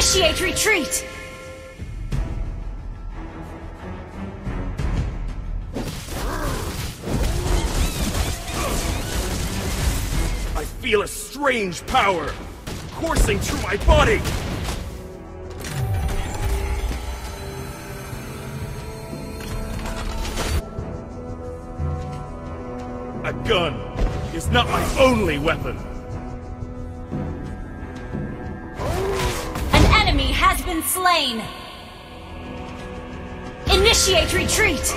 Initiate retreat! I feel a strange power coursing through my body! A gun is not my only weapon! Slain! Initiate retreat!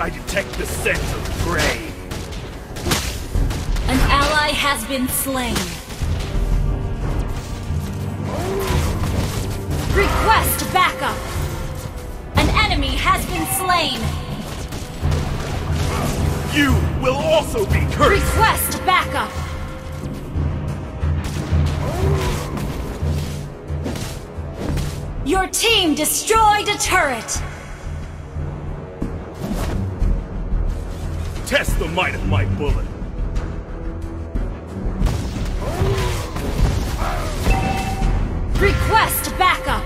I detect the scent of prey! An ally has been slain. Request backup! An enemy has been slain! You will also be cursed! Request backup! Your team destroyed a turret! Test the might of my bullet! Request backup!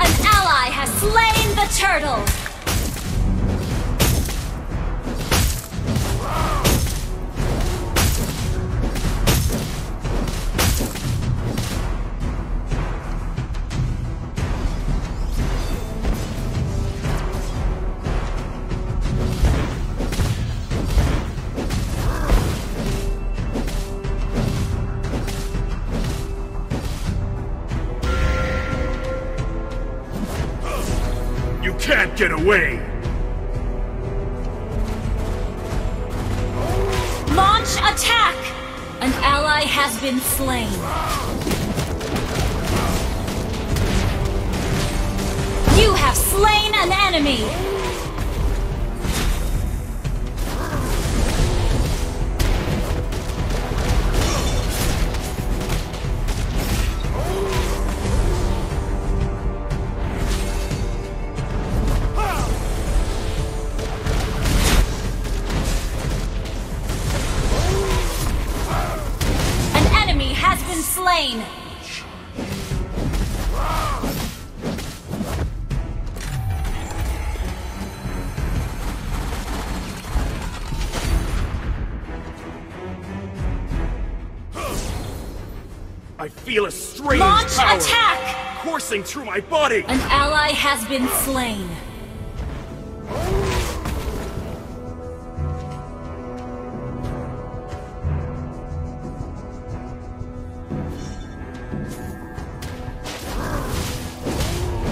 An ally has slain the turtle! Can't get away! Launch attack! An ally has been slain. You have slain an enemy! I feel a strange Launch power attack! coursing through my body! An ally has been slain.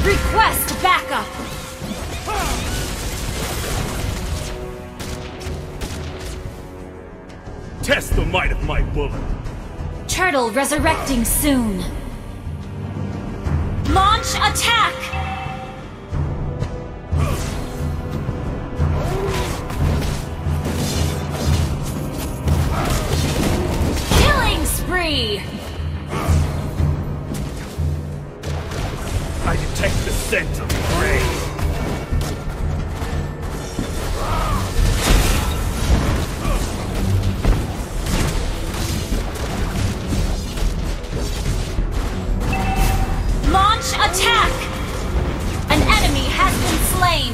Request backup! Test the might of my bullet! Resurrecting soon. Attack! An enemy has been slain.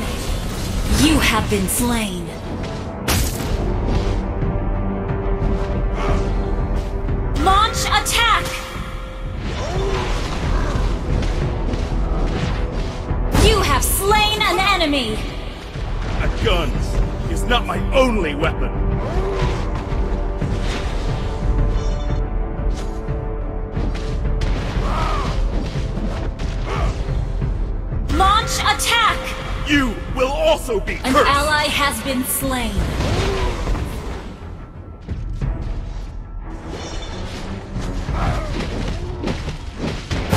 You have been slain. Launch attack! You have slain an enemy. A gun is not my only weapon! Launch attack! You will also be An cursed! ally has been slain.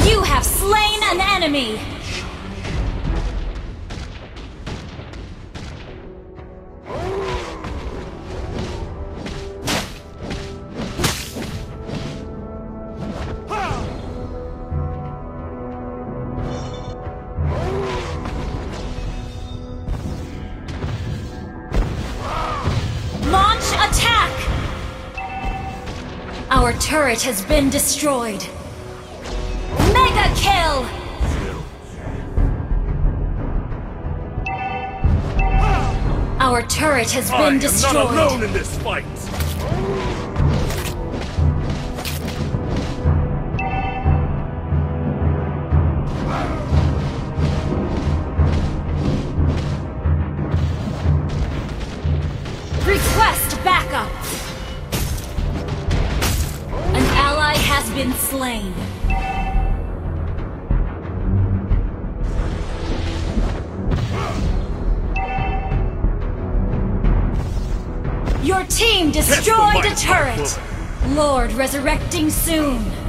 You have slain an enemy! Our turret has been destroyed. Mega kill! Our turret has I been am destroyed. not alone in this fight! Been slain. Your team destroyed a turret! Lord resurrecting soon!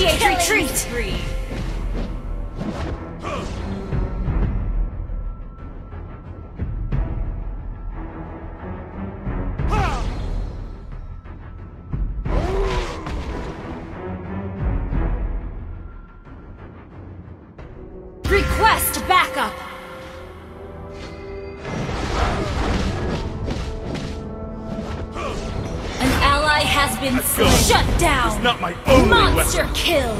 Initiate retreat! Request backup! Has been slain. Shut down! It's not my only Monster weapon. kill!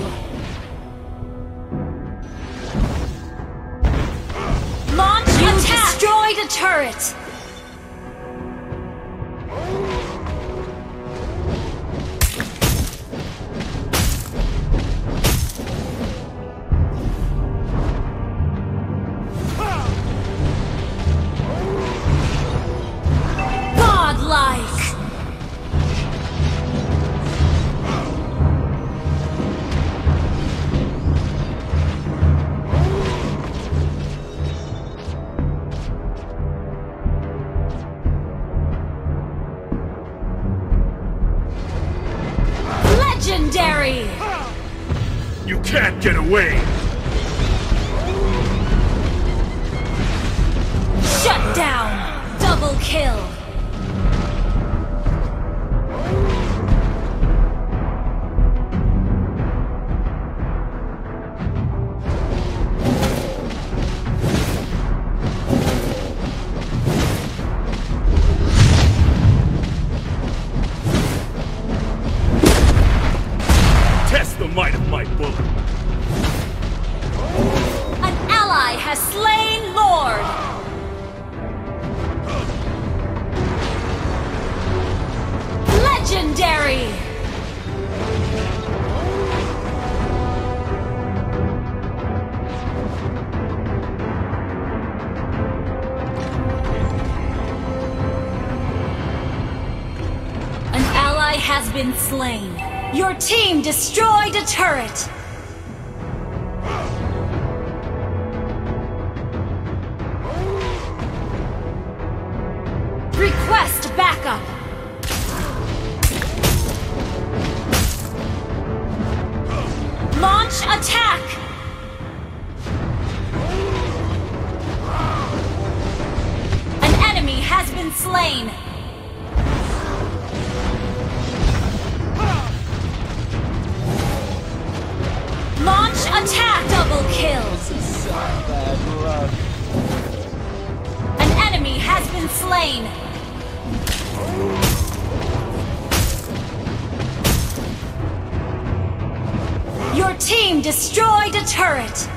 Launch you attack! destroyed a turret! Can't get away! Shut down! Double kill! Been slain. Your team destroyed a turret! been slain. Your team destroyed a turret.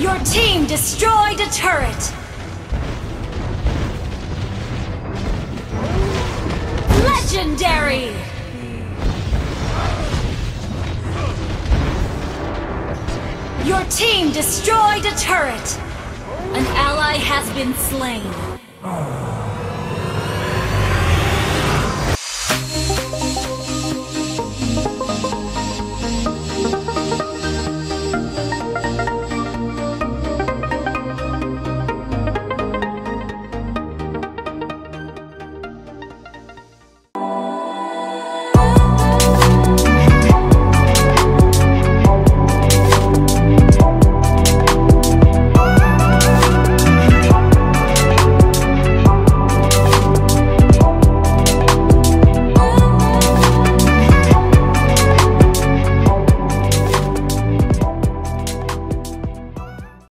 Your team destroyed a turret. Legendary! Your team destroyed a turret! An ally has been slain.